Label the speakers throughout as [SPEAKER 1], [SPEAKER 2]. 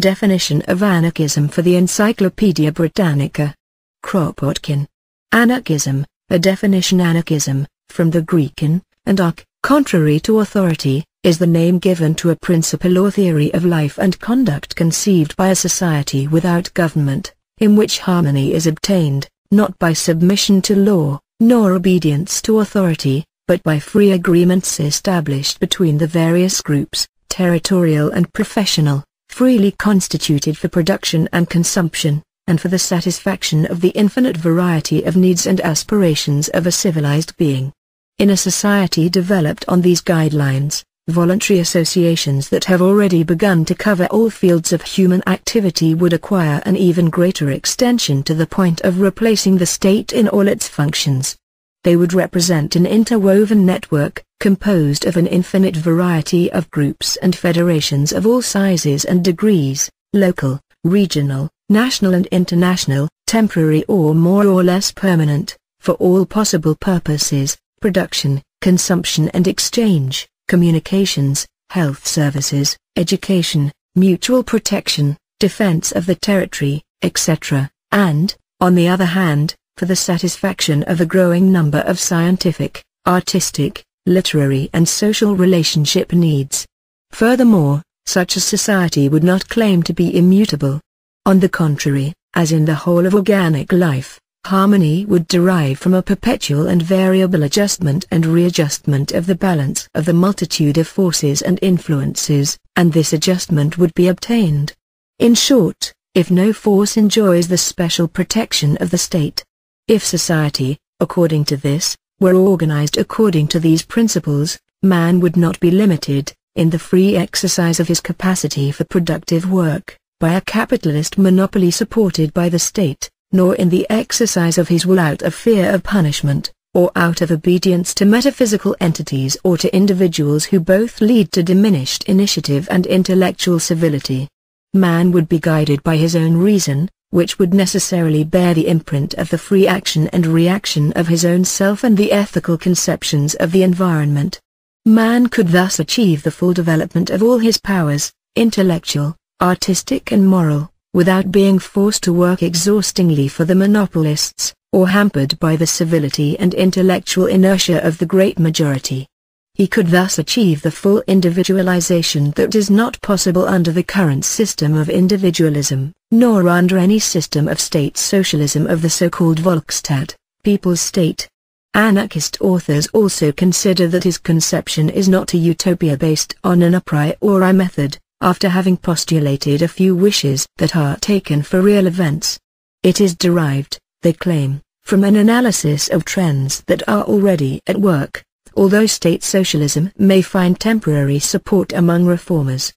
[SPEAKER 1] Definition of Anarchism for the Encyclopedia Britannica. Kropotkin. Anarchism, a definition Anarchism, from the Greek in, and arch, contrary to authority, is the name given to a principle or theory of life and conduct conceived by a society without government, in which harmony is obtained, not by submission to law, nor obedience to authority, but by free agreements established between the various groups, territorial and professional, freely constituted for production and consumption, and for the satisfaction of the infinite variety of needs and aspirations of a civilized being. In a society developed on these guidelines, voluntary associations that have already begun to cover all fields of human activity would acquire an even greater extension to the point of replacing the state in all its functions. They would represent an interwoven network, composed of an infinite variety of groups and federations of all sizes and degrees, local, regional, national and international, temporary or more or less permanent, for all possible purposes, production, consumption and exchange, communications, health services, education, mutual protection, defense of the territory, etc., and, on the other hand, for the satisfaction of a growing number of scientific, artistic, literary and social relationship needs. Furthermore, such a society would not claim to be immutable. On the contrary, as in the whole of organic life, harmony would derive from a perpetual and variable adjustment and readjustment of the balance of the multitude of forces and influences, and this adjustment would be obtained. In short, if no force enjoys the special protection of the state, if society, according to this, were organized according to these principles, man would not be limited, in the free exercise of his capacity for productive work, by a capitalist monopoly supported by the state, nor in the exercise of his will out of fear of punishment, or out of obedience to metaphysical entities or to individuals who both lead to diminished initiative and intellectual civility. Man would be guided by his own reason, which would necessarily bear the imprint of the free action and reaction of his own self and the ethical conceptions of the environment. Man could thus achieve the full development of all his powers, intellectual, artistic and moral, without being forced to work exhaustingly for the monopolists, or hampered by the civility and intellectual inertia of the great majority. He could thus achieve the full individualization that is not possible under the current system of individualism, nor under any system of state socialism of the so-called Volksstaat, people's state. Anarchist authors also consider that his conception is not a utopia based on an a priori method, after having postulated a few wishes that are taken for real events. It is derived, they claim, from an analysis of trends that are already at work although state socialism may find temporary support among reformers.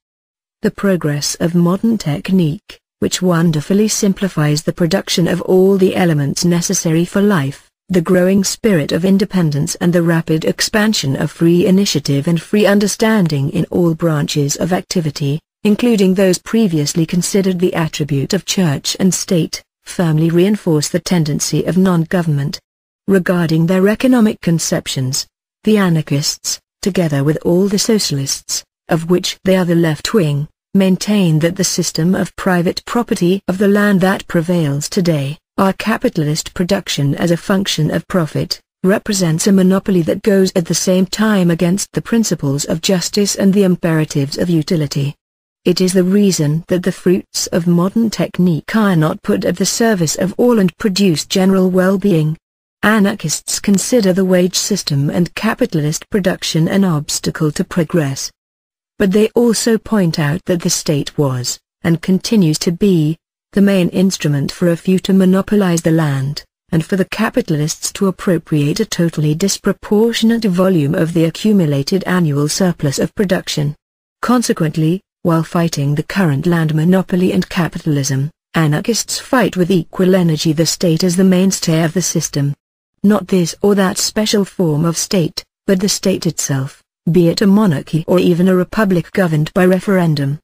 [SPEAKER 1] The progress of modern technique, which wonderfully simplifies the production of all the elements necessary for life, the growing spirit of independence and the rapid expansion of free initiative and free understanding in all branches of activity, including those previously considered the attribute of church and state, firmly reinforce the tendency of non-government. Regarding their economic conceptions, the anarchists, together with all the socialists, of which they are the left wing, maintain that the system of private property of the land that prevails today, our capitalist production as a function of profit, represents a monopoly that goes at the same time against the principles of justice and the imperatives of utility. It is the reason that the fruits of modern technique are not put at the service of all and produce general well-being, Anarchists consider the wage system and capitalist production an obstacle to progress. But they also point out that the state was, and continues to be, the main instrument for a few to monopolize the land, and for the capitalists to appropriate a totally disproportionate volume of the accumulated annual surplus of production. Consequently, while fighting the current land monopoly and capitalism, anarchists fight with equal energy the state as the mainstay of the system not this or that special form of state, but the state itself, be it a monarchy or even a republic governed by referendum.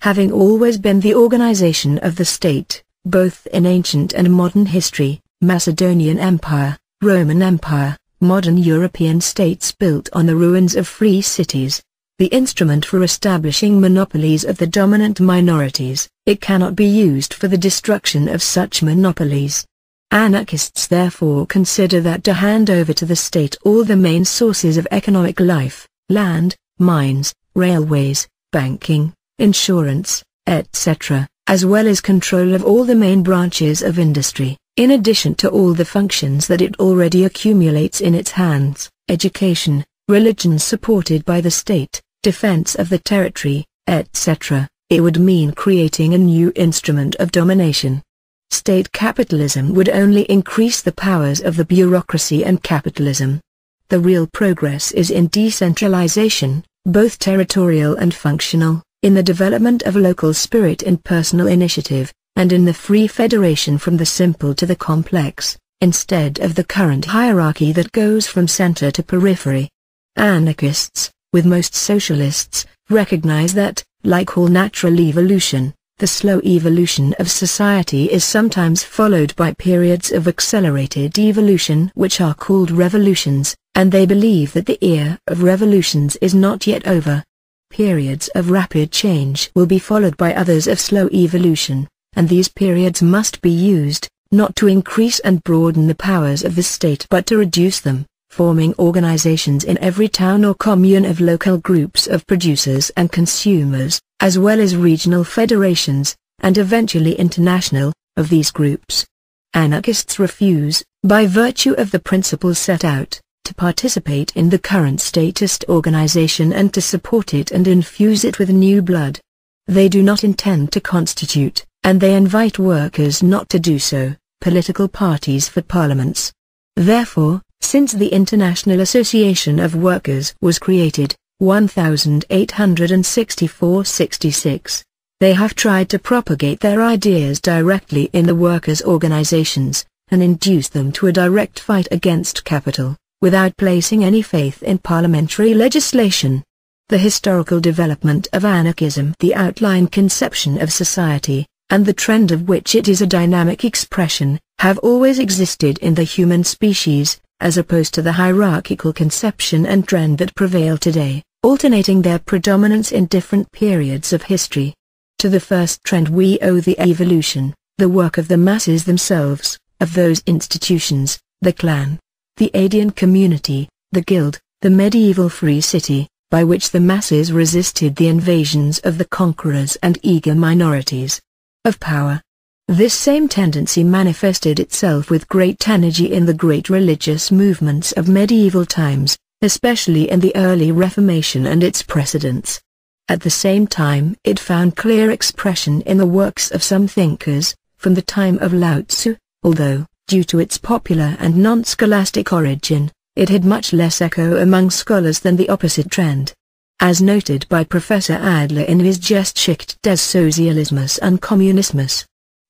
[SPEAKER 1] Having always been the organization of the state, both in ancient and modern history, Macedonian Empire, Roman Empire, modern European states built on the ruins of free cities, the instrument for establishing monopolies of the dominant minorities, it cannot be used for the destruction of such monopolies. Anarchists therefore consider that to hand over to the state all the main sources of economic life, land, mines, railways, banking, insurance, etc., as well as control of all the main branches of industry, in addition to all the functions that it already accumulates in its hands, education, religion supported by the state, defense of the territory, etc., it would mean creating a new instrument of domination. State capitalism would only increase the powers of the bureaucracy and capitalism. The real progress is in decentralization, both territorial and functional, in the development of local spirit and personal initiative, and in the free federation from the simple to the complex, instead of the current hierarchy that goes from center to periphery. Anarchists, with most socialists, recognize that, like all natural evolution, the slow evolution of society is sometimes followed by periods of accelerated evolution which are called revolutions, and they believe that the era of revolutions is not yet over. Periods of rapid change will be followed by others of slow evolution, and these periods must be used, not to increase and broaden the powers of the state but to reduce them forming organizations in every town or commune of local groups of producers and consumers, as well as regional federations, and eventually international, of these groups. Anarchists refuse, by virtue of the principles set out, to participate in the current statist organization and to support it and infuse it with new blood. They do not intend to constitute, and they invite workers not to do so, political parties for parliaments. Therefore, since the International Association of Workers was created, 1864-66, they have tried to propagate their ideas directly in the workers' organizations, and induce them to a direct fight against capital, without placing any faith in parliamentary legislation. The historical development of anarchism the outline conception of society, and the trend of which it is a dynamic expression, have always existed in the human species, as opposed to the hierarchical conception and trend that prevail today, alternating their predominance in different periods of history. To the first trend we owe the evolution, the work of the masses themselves, of those institutions, the clan, the Adian community, the guild, the medieval free city, by which the masses resisted the invasions of the conquerors and eager minorities of power. This same tendency manifested itself with great energy in the great religious movements of medieval times, especially in the early Reformation and its precedents. At the same time it found clear expression in the works of some thinkers, from the time of Lao Tzu, although, due to its popular and non-scholastic origin, it had much less echo among scholars than the opposite trend. As noted by Professor Adler in his Geschichte des Sozialismus und Kommunismus,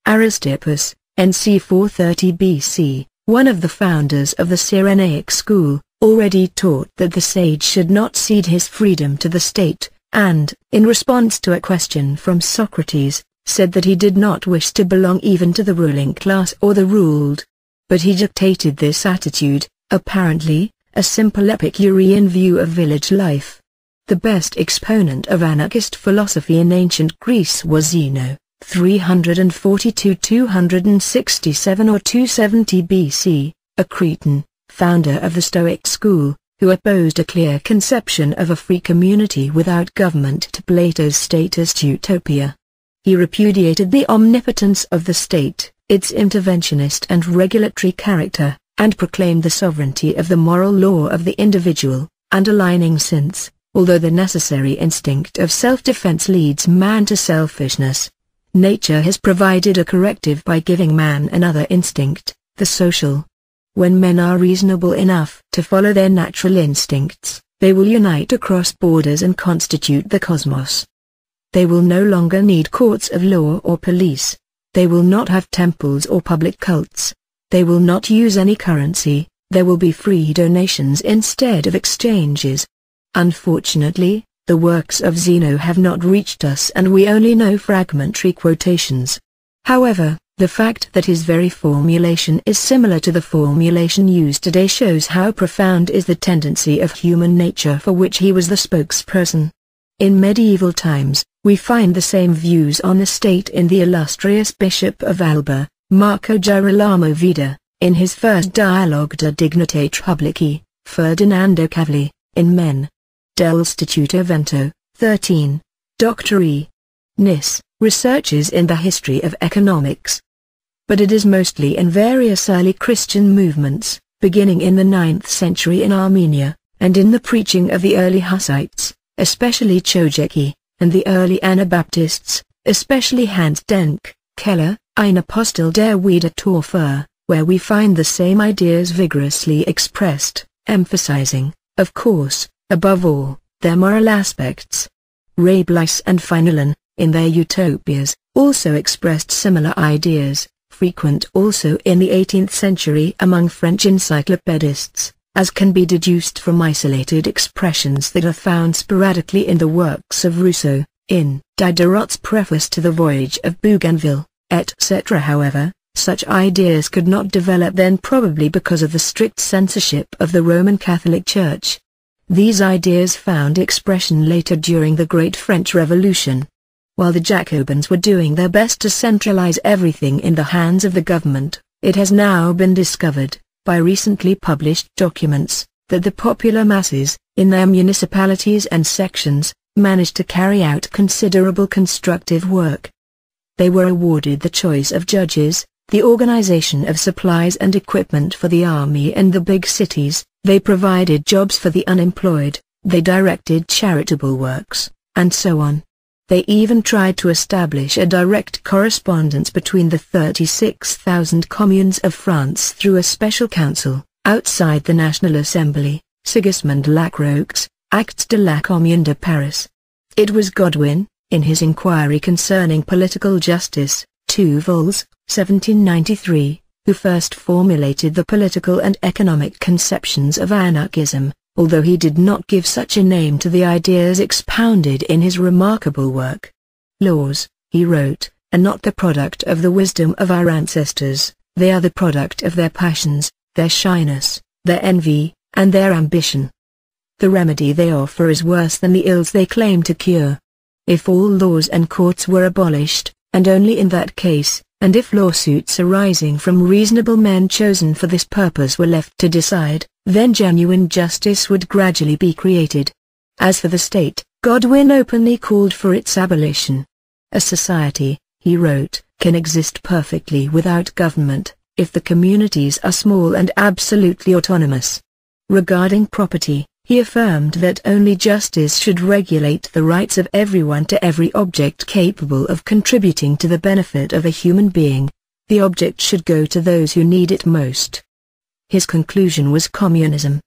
[SPEAKER 1] Aristippus, NC 430 BC, one of the founders of the Cyrenaic school, already taught that the sage should not cede his freedom to the state, and, in response to a question from Socrates, said that he did not wish to belong even to the ruling class or the ruled. But he dictated this attitude, apparently, a simple Epicurean view of village life. The best exponent of anarchist philosophy in ancient Greece was Zeno. 342-267 or 270 BC, a Cretan, founder of the Stoic school, who opposed a clear conception of a free community without government to Plato's statist utopia. He repudiated the omnipotence of the state, its interventionist and regulatory character, and proclaimed the sovereignty of the moral law of the individual, underlining since, although the necessary instinct of self-defense leads man to selfishness, Nature has provided a corrective by giving man another instinct, the social. When men are reasonable enough to follow their natural instincts, they will unite across borders and constitute the cosmos. They will no longer need courts of law or police. They will not have temples or public cults. They will not use any currency, there will be free donations instead of exchanges. Unfortunately, the works of Zeno have not reached us and we only know fragmentary quotations. However, the fact that his very formulation is similar to the formulation used today shows how profound is the tendency of human nature for which he was the spokesperson. In medieval times, we find the same views on the state in the illustrious Bishop of Alba, Marco Girolamo Vida, in his first dialogue de dignitate publici, Ferdinando Cavalli, in Men. Del Statuto Vento, 13. Dr. E. Nys, Researches in the History of Economics. But it is mostly in various early Christian movements, beginning in the 9th century in Armenia, and in the preaching of the early Hussites, especially Chojeki, and the early Anabaptists, especially Hans Denk, Keller, Ein Apostel der Wiedertäufer, where we find the same ideas vigorously expressed, emphasizing, of course, above all, their moral aspects. Rabelais and Fenelon, in their utopias, also expressed similar ideas, frequent also in the 18th century among French encyclopedists, as can be deduced from isolated expressions that are found sporadically in the works of Rousseau, in Diderot's preface to the Voyage of Bougainville, etc. However, such ideas could not develop then probably because of the strict censorship of the Roman Catholic Church. These ideas found expression later during the Great French Revolution. While the Jacobins were doing their best to centralize everything in the hands of the government, it has now been discovered, by recently published documents, that the popular masses, in their municipalities and sections, managed to carry out considerable constructive work. They were awarded the choice of judges, the organization of supplies and equipment for the army and the big cities, they provided jobs for the unemployed, they directed charitable works, and so on. They even tried to establish a direct correspondence between the 36,000 communes of France through a special council, outside the National Assembly, Sigismund Lacroix, Actes de la Commune de Paris. It was Godwin, in his inquiry concerning political justice, 2 vols, 1793, who first formulated the political and economic conceptions of anarchism, although he did not give such a name to the ideas expounded in his remarkable work. Laws, he wrote, are not the product of the wisdom of our ancestors, they are the product of their passions, their shyness, their envy, and their ambition. The remedy they offer is worse than the ills they claim to cure. If all laws and courts were abolished, and only in that case, and if lawsuits arising from reasonable men chosen for this purpose were left to decide, then genuine justice would gradually be created. As for the state, Godwin openly called for its abolition. A society, he wrote, can exist perfectly without government, if the communities are small and absolutely autonomous. Regarding property, he affirmed that only justice should regulate the rights of everyone to every object capable of contributing to the benefit of a human being. The object should go to those who need it most. His conclusion was communism.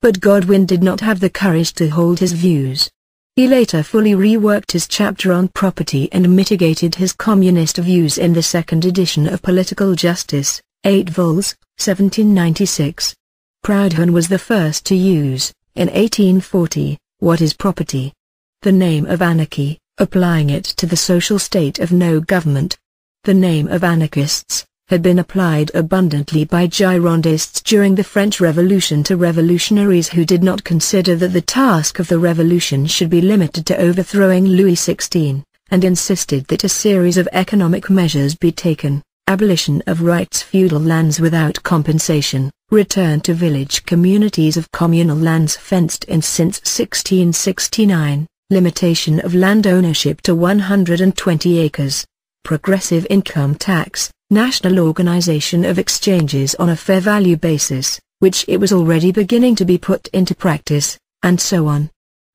[SPEAKER 1] But Godwin did not have the courage to hold his views. He later fully reworked his chapter on property and mitigated his communist views in the second edition of Political Justice, 8 vols, 1796. Proudhon was the first to use, in 1840, what is property? The name of anarchy, applying it to the social state of no government. The name of anarchists, had been applied abundantly by Girondists during the French Revolution to revolutionaries who did not consider that the task of the revolution should be limited to overthrowing Louis XVI, and insisted that a series of economic measures be taken, abolition of rights feudal lands without compensation, return to village communities of communal lands fenced in since 1669, limitation of land ownership to 120 acres, progressive income tax, national organization of exchanges on a fair value basis, which it was already beginning to be put into practice, and so on.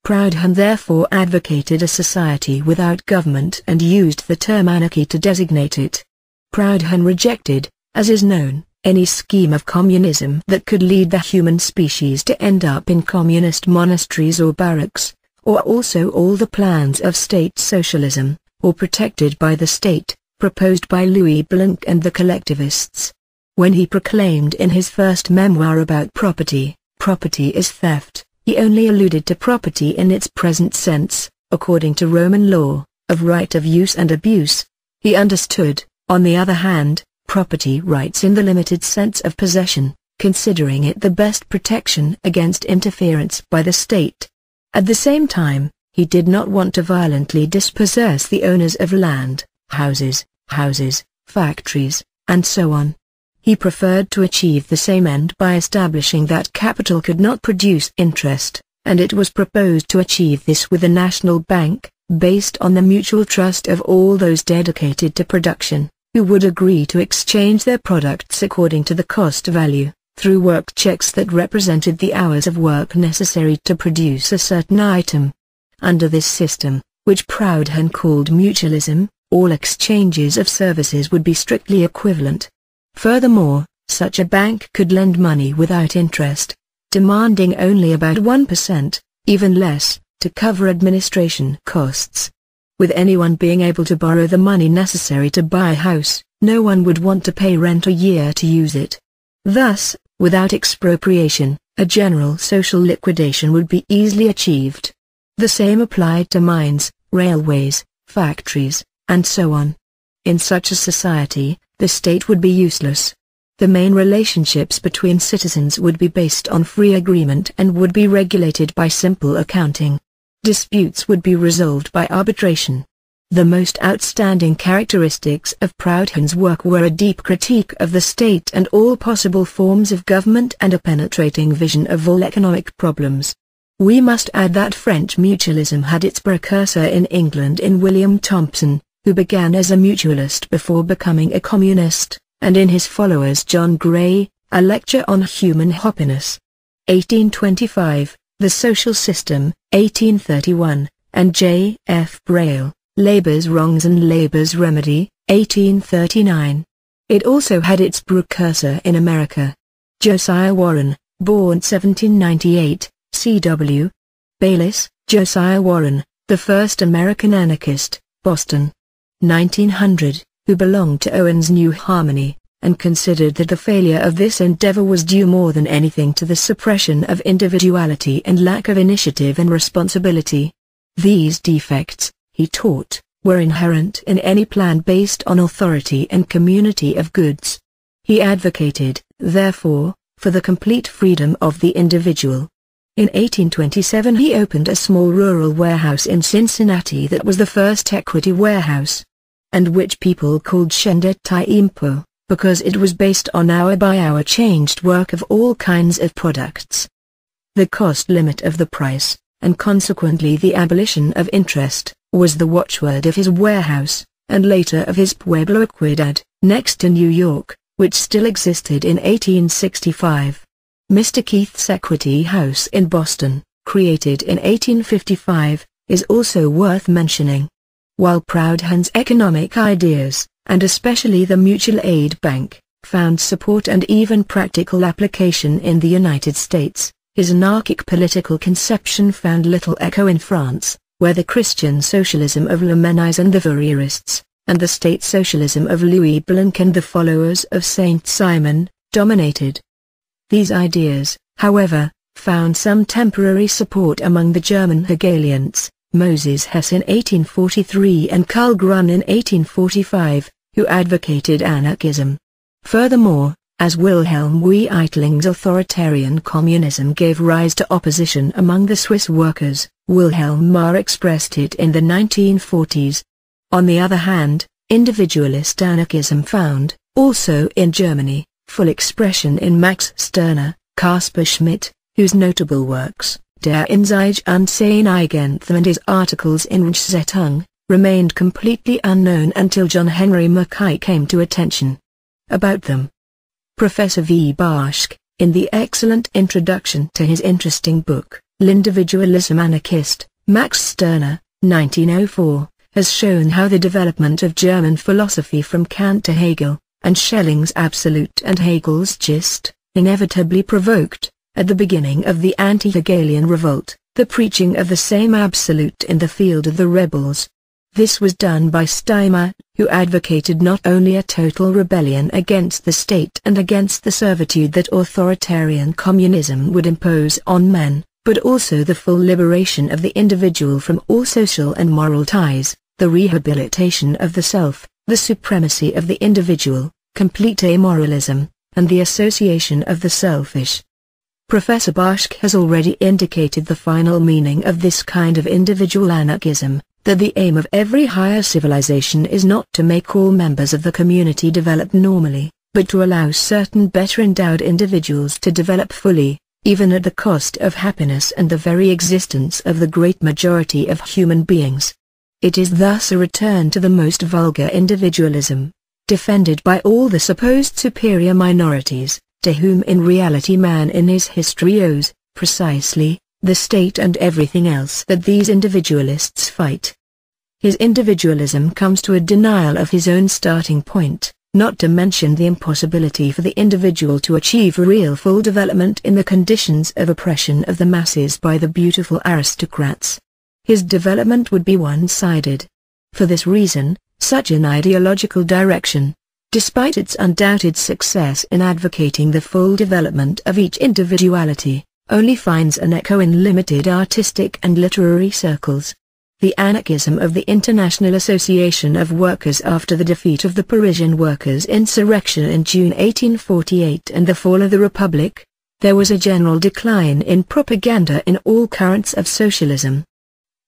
[SPEAKER 1] Proudhon therefore advocated a society without government and used the term anarchy to designate it. Proudhon rejected, as is known, any scheme of communism that could lead the human species to end up in communist monasteries or barracks, or also all the plans of state socialism, or protected by the state, proposed by Louis Blanc and the collectivists. When he proclaimed in his first memoir about property, property is theft, he only alluded to property in its present sense, according to Roman law, of right of use and abuse. He understood, on the other hand, property rights in the limited sense of possession, considering it the best protection against interference by the state. At the same time, He did not want to violently dispossess the owners of land, houses, houses, factories, and so on. He preferred to achieve the same end by establishing that capital could not produce interest, and it was proposed to achieve this with a national bank, based on the mutual trust of all those dedicated to production, who would agree to exchange their products according to the cost value, through work checks that represented the hours of work necessary to produce a certain item. Under this system, which Proudhon called mutualism, all exchanges of services would be strictly equivalent. Furthermore, such a bank could lend money without interest, demanding only about 1%, even less, to cover administration costs. With anyone being able to borrow the money necessary to buy a house, no one would want to pay rent a year to use it. Thus, without expropriation, a general social liquidation would be easily achieved. The same applied to mines, railways, factories, and so on. In such a society, the state would be useless. The main relationships between citizens would be based on free agreement and would be regulated by simple accounting. Disputes would be resolved by arbitration. The most outstanding characteristics of Proudhon's work were a deep critique of the state and all possible forms of government and a penetrating vision of all economic problems. We must add that French mutualism had its precursor in England in William Thompson, who began as a mutualist before becoming a communist, and in his followers John Gray, A Lecture on Human Happiness. 1825, The Social System, 1831, and J. F. Bray, Labor's Wrongs and Labor's Remedy, 1839. It also had its precursor in America. Josiah Warren, born 1798, C.W. Bayliss, Josiah Warren, the first American anarchist, Boston. 1900, who belonged to Owen's New Harmony, and considered that the failure of this endeavor was due more than anything to the suppression of individuality and lack of initiative and responsibility. These defects, he taught, were inherent in any plan based on authority and community of goods. He advocated, therefore, for the complete freedom of the individual. In 1827 he opened a small rural warehouse in Cincinnati that was the first equity warehouse, and which people called Shendet Impo, because it was based on hour-by-hour changed work of all kinds of products. The cost limit of the price, and consequently the abolition of interest, was the watchword of his warehouse, and later of his Pueblo Equidad, next to New York, which still existed in 1865. Mr. Keith's Equity House in Boston, created in 1855, is also worth mentioning. While Proudhon's economic ideas, and especially the Mutual Aid Bank, found support and even practical application in the United States, his anarchic political conception found little echo in France, where the Christian socialism of Lamennais and the Fourierists, and the state socialism of Louis Blanc and the followers of Saint Simon, dominated. These ideas, however, found some temporary support among the German Hegelians, Moses Hess in 1843 and Karl Grun in 1845, who advocated anarchism. Furthermore, as Wilhelm Weitling's authoritarian communism gave rise to opposition among the Swiss workers, Wilhelm Marr expressed it in the 1940s. On the other hand, individualist anarchism found, also in Germany, full expression in Max Stirner, Caspar Schmidt, whose notable works, Der Einzige und sein Eigenthum and his articles in Zeitung, remained completely unknown until John Henry Mackay came to attention. About them. Professor V. Basch, in the excellent introduction to his interesting book, L'Individualism Anarchist, Max Stirner, 1904, has shown how the development of German philosophy from Kant to Hegel, and Schelling's Absolute and Hegel's Gist, inevitably provoked, at the beginning of the anti-Hegelian revolt, the preaching of the same Absolute in the field of the rebels. This was done by Steinmeier, who advocated not only a total rebellion against the state and against the servitude that authoritarian communism would impose on men, but also the full liberation of the individual from all social and moral ties, the rehabilitation of the self, the supremacy of the individual, complete amoralism, and the association of the selfish. Professor Basch has already indicated the final meaning of this kind of individual anarchism, that the aim of every higher civilization is not to make all members of the community develop normally, but to allow certain better endowed individuals to develop fully, even at the cost of happiness and the very existence of the great majority of human beings. It is thus a return to the most vulgar individualism, defended by all the supposed superior minorities, to whom in reality man in his history owes, precisely, the state and everything else that these individualists fight. His individualism comes to a denial of his own starting point, not to mention the impossibility for the individual to achieve real full development in the conditions of oppression of the masses by the beautiful aristocrats. His development would be one-sided. For this reason, such an ideological direction, despite its undoubted success in advocating the full development of each individuality, only finds an echo in limited artistic and literary circles. The anarchism of the International Association of Workers after the defeat of the Parisian workers' insurrection in June 1848 and the fall of the Republic, there was a general decline in propaganda in all currents of socialism.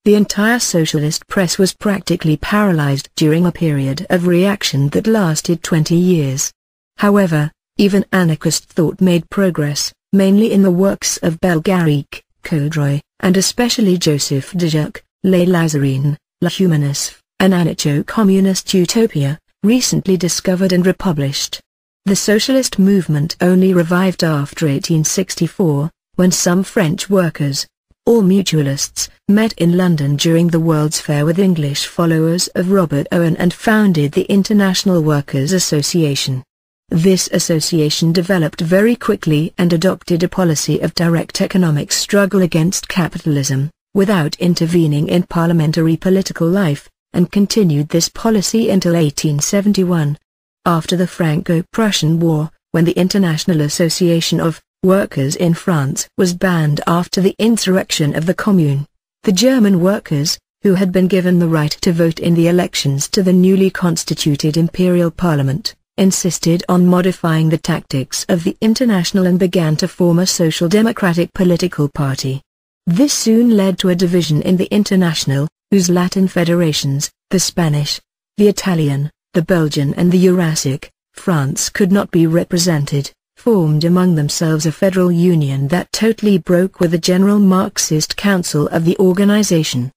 [SPEAKER 1] The entire socialist press was practically paralyzed during a period of reaction that lasted 20 years. However, even anarchist thought made progress, mainly in the works of Bellegarrigue, Coeurderoy, and especially Joseph Déjacque, Les Lazarines, La Humanisme, an anarcho-communist utopia, recently discovered and republished. The socialist movement only revived after 1864, when some French workers, all mutualists, met in London during the World's Fair with English followers of Robert Owen and founded the International Workers' Association. This association developed very quickly and adopted a policy of direct economic struggle against capitalism, without intervening in parliamentary political life, and continued this policy until 1871. After the Franco-Prussian War, when the International Association of workers in France was banned after the insurrection of the Commune. The German workers, who had been given the right to vote in the elections to the newly constituted Imperial Parliament, insisted on modifying the tactics of the International and began to form a social democratic political party. This soon led to a division in the International, whose Latin federations, the Spanish, the Italian, the Belgian and the Jurassic, France could not be represented formed among themselves a federal union that totally broke with the general Marxist council of the organization.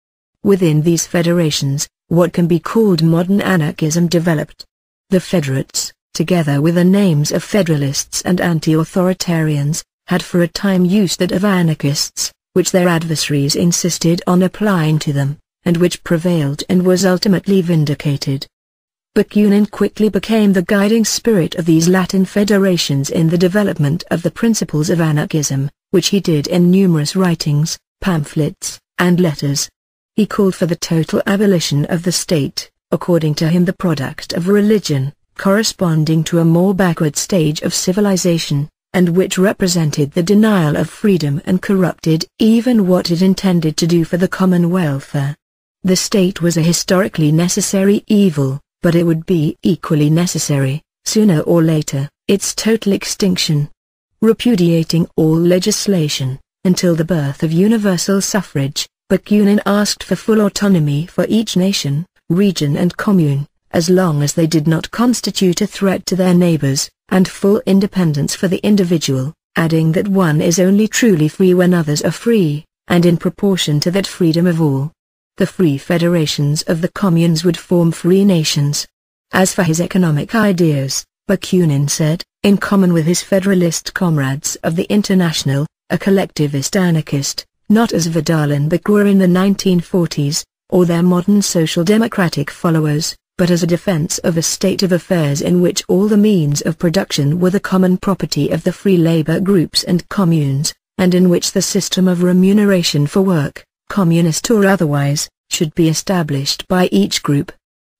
[SPEAKER 1] Within these federations, what can be called modern anarchism developed. The Federates, together with the names of Federalists and anti-authoritarians, had for a time used that of anarchists, which their adversaries insisted on applying to them, and which prevailed and was ultimately vindicated. Bakunin quickly became the guiding spirit of these Latin federations in the development of the principles of anarchism, which he did in numerous writings, pamphlets, and letters. He called for the total abolition of the state, according to him the product of religion, corresponding to a more backward stage of civilization, and which represented the denial of freedom and corrupted even what it intended to do for the common welfare. The state was a historically necessary evil, but it would be equally necessary, sooner or later, its total extinction. Repudiating all legislation, until the birth of universal suffrage, Bakunin asked for full autonomy for each nation, region and commune, as long as they did not constitute a threat to their neighbors, and full independence for the individual, adding that one is only truly free when others are free, and in proportion to that freedom of all the free federations of the communes would form free nations. As for his economic ideas, Bakunin said, in common with his federalist comrades of the International, a collectivist anarchist, not as Vidal and Bakunin in the 1940s, or their modern social democratic followers, but as a defense of a state of affairs in which all the means of production were the common property of the free labor groups and communes, and in which the system of remuneration for work, communist or otherwise, should be established by each group.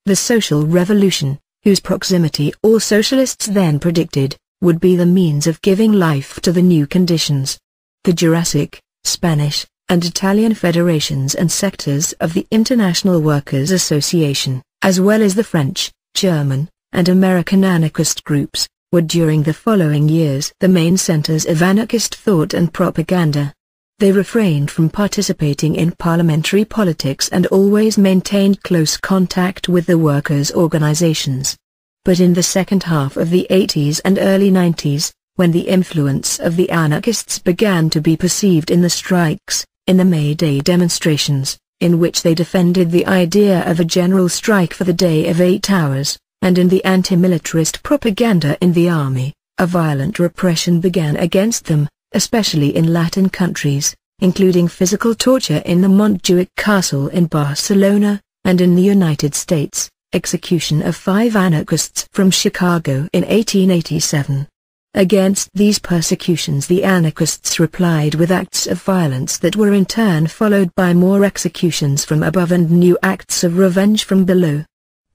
[SPEAKER 1] The social revolution, whose proximity all socialists then predicted, would be the means of giving life to the new conditions. The Jurassic, Spanish, and Italian federations and sectors of the International Workers' Association, as well as the French, German, and American anarchist groups, were during the following years the main centers of anarchist thought and propaganda. They refrained from participating in parliamentary politics and always maintained close contact with the workers' organizations. But in the second half of the 80s and early 90s, when the influence of the anarchists began to be perceived in the strikes, in the May Day demonstrations, in which they defended the idea of a general strike for the day of eight hours, and in the anti-militarist propaganda in the army, a violent repression began against them, especially in Latin countries, including physical torture in the Montjuic Castle in Barcelona, and in the United States, execution of five anarchists from Chicago in 1887. Against these persecutions the anarchists replied with acts of violence that were in turn followed by more executions from above and new acts of revenge from below.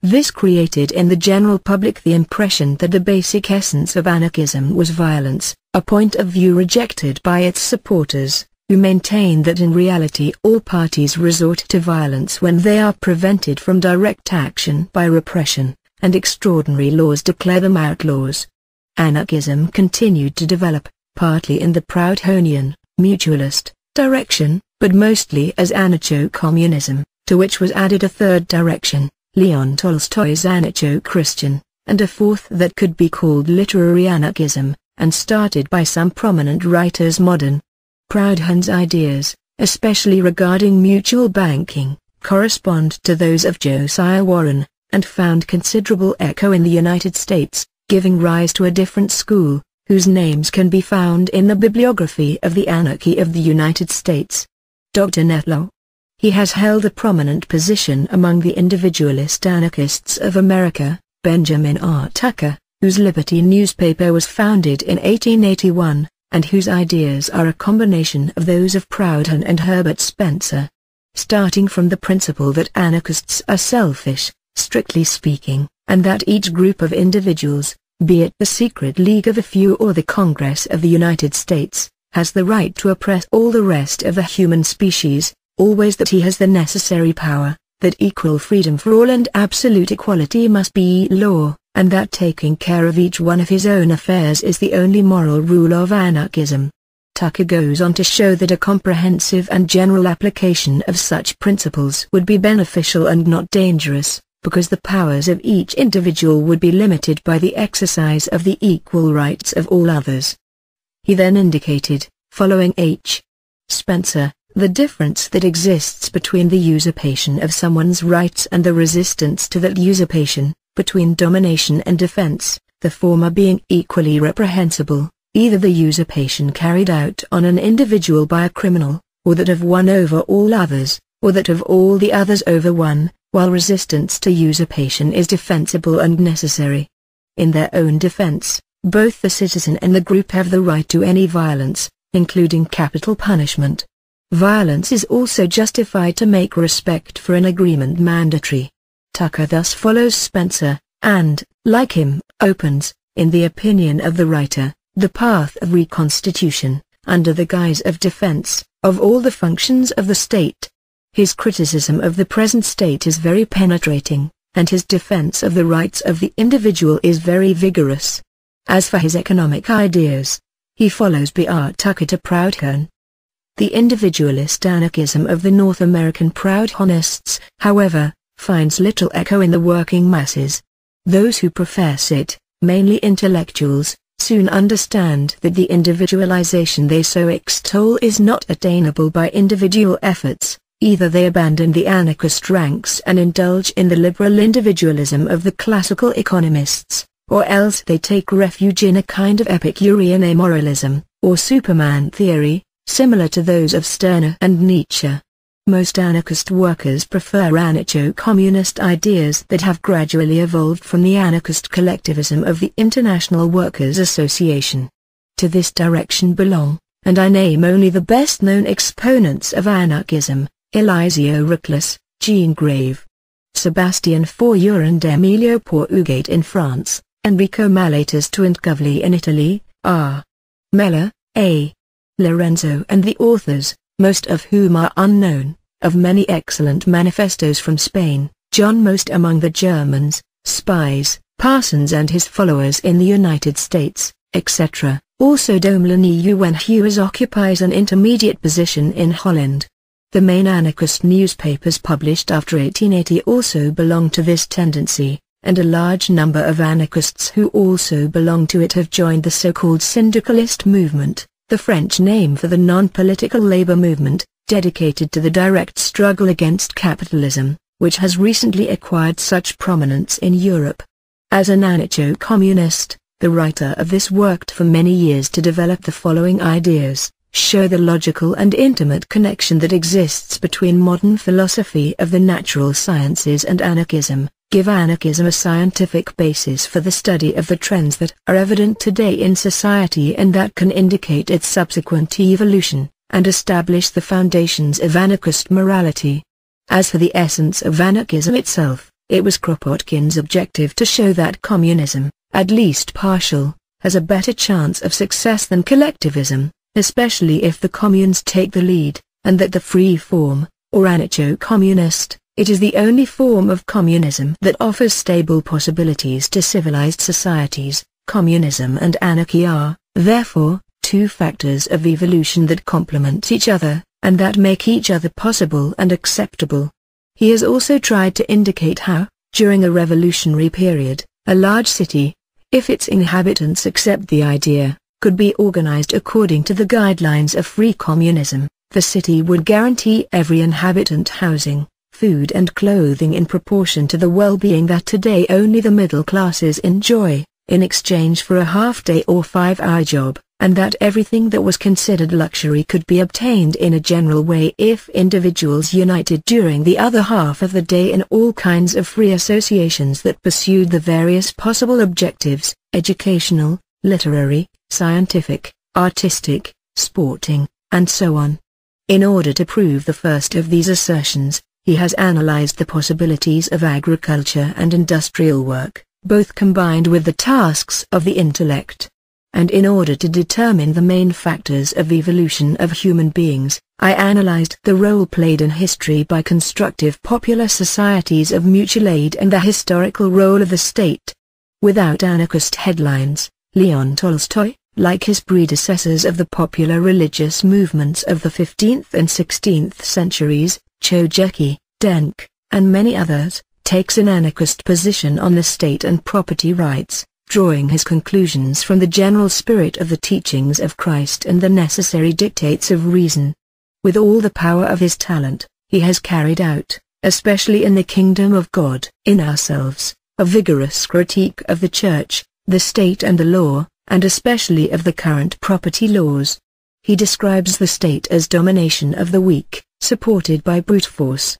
[SPEAKER 1] This created in the general public the impression that the basic essence of anarchism was violence, a point of view rejected by its supporters, who maintain that in reality all parties resort to violence when they are prevented from direct action by repression, and extraordinary laws declare them outlaws. Anarchism continued to develop, partly in the Proudhonian, mutualist, direction, but mostly as anarcho-communism, to which was added a third direction, Leon Tolstoy's anarcho-Christian, and a fourth that could be called literary anarchism, and started by some prominent writers modern. Proudhon's ideas, especially regarding mutual banking, correspond to those of Josiah Warren, and found considerable echo in the United States giving rise to a different school, whose names can be found in the bibliography of the Anarchy of the United States. Dr. Nettlau. He has held a prominent position among the individualist anarchists of America, Benjamin R. Tucker, whose Liberty newspaper was founded in 1881, and whose ideas are a combination of those of Proudhon and Herbert Spencer. Starting from the principle that anarchists are selfish, strictly speaking, and that each group of individuals, be it the secret league of a few or the Congress of the United States, has the right to oppress all the rest of the human species, always that he has the necessary power, that equal freedom for all and absolute equality must be law, and that taking care of each one of his own affairs is the only moral rule of anarchism. Tucker goes on to show that a comprehensive and general application of such principles would be beneficial and not dangerous because the powers of each individual would be limited by the exercise of the equal rights of all others. He then indicated, following H. Spencer, the difference that exists between the usurpation of someone's rights and the resistance to that usurpation, between domination and defense, the former being equally reprehensible, either the usurpation carried out on an individual by a criminal, or that of one over all others, or that of all the others over one, while resistance to usurpation is defensible and necessary. In their own defense, both the citizen and the group have the right to any violence, including capital punishment. Violence is also justified to make respect for an agreement mandatory. Tucker thus follows Spencer, and, like him, opens, in the opinion of the writer, the path of reconstitution, under the guise of defense, of all the functions of the state. His criticism of the present state is very penetrating, and his defense of the rights of the individual is very vigorous. As for his economic ideas, he follows B. R. Tucker to Proudhon. The individualist anarchism of the North American Proudhonists, however, finds little echo in the working masses. Those who profess it, mainly intellectuals, soon understand that the individualization they so extol is not attainable by individual efforts, Either they abandon the anarchist ranks and indulge in the liberal individualism of the classical economists, or else they take refuge in a kind of Epicurean amoralism, or Superman theory, similar to those of Stirner and Nietzsche. Most anarchist workers prefer anarcho-communist ideas that have gradually evolved from the anarchist collectivism of the International Workers' Association. To this direction belong, and I name only the best-known exponents of anarchism, Eliseo Reclus, Jean Grave, Sebastian Faure and Emilio Pouget in France, Enrico Malatesta Gavli in Italy, R. Mella, A. Lorenzo and the authors, most of whom are unknown, of many excellent manifestos from Spain, John Most among the Germans, spies, Parsons and his followers in the United States, etc. Also Domela Nieuwenhuis occupies an intermediate position in Holland. The main anarchist newspapers published after 1880 also belong to this tendency, and a large number of anarchists who also belong to it have joined the so-called syndicalist movement, the French name for the non-political labor movement, dedicated to the direct struggle against capitalism, which has recently acquired such prominence in Europe. As an anarcho-communist, the writer of this worked for many years to develop the following ideas, show the logical and intimate connection that exists between modern philosophy of the natural sciences and anarchism, give anarchism a scientific basis for the study of the trends that are evident today in society and that can indicate its subsequent evolution, and establish the foundations of anarchist morality. As for the essence of anarchism itself, it was Kropotkin's objective to show that communism, at least partial, has a better chance of success than collectivism, especially if the communes take the lead, and that the free form, or anarcho-communist, it is the only form of communism that offers stable possibilities to civilized societies. Communism and anarchy are, therefore, two factors of evolution that complement each other, and that make each other possible and acceptable. He has also tried to indicate how, during a revolutionary period, a large city, if its inhabitants accept the idea, could be organized according to the guidelines of free communism. The city would guarantee every inhabitant housing, food and clothing in proportion to the well-being that today only the middle classes enjoy, in exchange for a half-day or five-hour job, and that everything that was considered luxury could be obtained in a general way if individuals united during the other half of the day in all kinds of free associations that pursued the various possible objectives, educational, literary, scientific, artistic, sporting, and so on. In order to prove the first of these assertions, he has analyzed the possibilities of agriculture and industrial work, both combined with the tasks of the intellect. And in order to determine the main factors of evolution of human beings, I analyzed the role played in history by constructive popular societies of mutual aid and the historical role of the state. Without anarchist headlines, Leon Tolstoy, like his predecessors of the popular religious movements of the 15th and 16th centuries, Chojecki, Denk, and many others, takes an anarchist position on the state and property rights, drawing his conclusions from the general spirit of the teachings of Christ and the necessary dictates of reason. With all the power of his talent, he has carried out, especially in the kingdom of God, in ourselves, a vigorous critique of the church, the state and the law, and especially of the current property laws. He describes the state as domination of the weak, supported by brute force.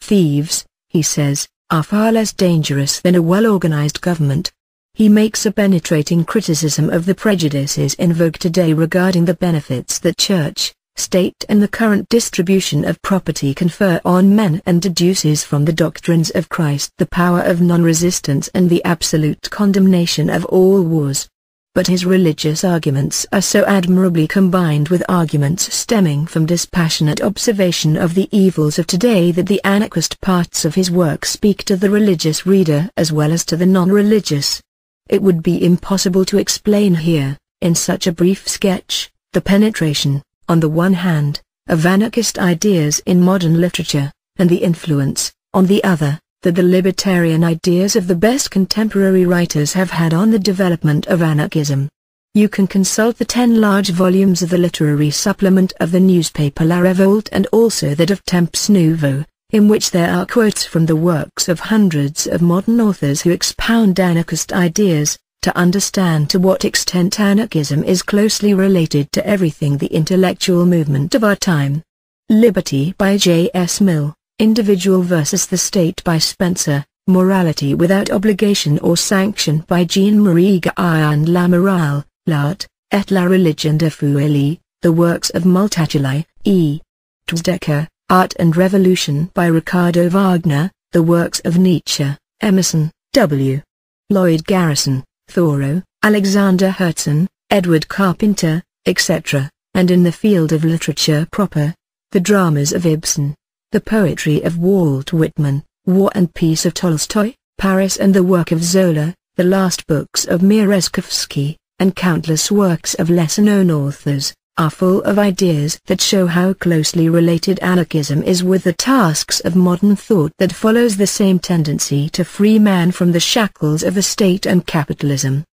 [SPEAKER 1] Thieves, he says, are far less dangerous than a well-organized government. He makes a penetrating criticism of the prejudices in vogue today regarding the benefits that church, state and the current distribution of property confer on men and deduces from the doctrines of Christ the power of non-resistance and the absolute condemnation of all wars but his religious arguments are so admirably combined with arguments stemming from dispassionate observation of the evils of today that the anarchist parts of his work speak to the religious reader as well as to the non-religious. It would be impossible to explain here, in such a brief sketch, the penetration, on the one hand, of anarchist ideas in modern literature, and the influence, on the other, that the libertarian ideas of the best contemporary writers have had on the development of anarchism. You can consult the ten large volumes of the literary supplement of the newspaper La Revolte and also that of Temps Nouveau, in which there are quotes from the works of hundreds of modern authors who expound anarchist ideas, to understand to what extent anarchism is closely related to everything the intellectual movement of our time. Liberty by J. S. Mill Individual versus the State by Spencer, Morality Without Obligation or Sanction by Jean-Marie Guyand La Morale, L'Art, et la Religion de Fouillée, The Works of Multatuli, E. Tdecker, Art and Revolution by Ricardo Wagner, The Works of Nietzsche, Emerson, W. Lloyd Garrison, Thoreau, Alexander Herzen, Edward Carpenter, etc., and in the field of literature proper, the dramas of Ibsen, the poetry of Walt Whitman, War and Peace of Tolstoy, Paris and the work of Zola, the last books of Merezhkovsky, and countless works of lesser-known authors, are full of ideas that show how closely related anarchism is with the tasks of modern thought that follows the same tendency to free man from the shackles of the state and capitalism.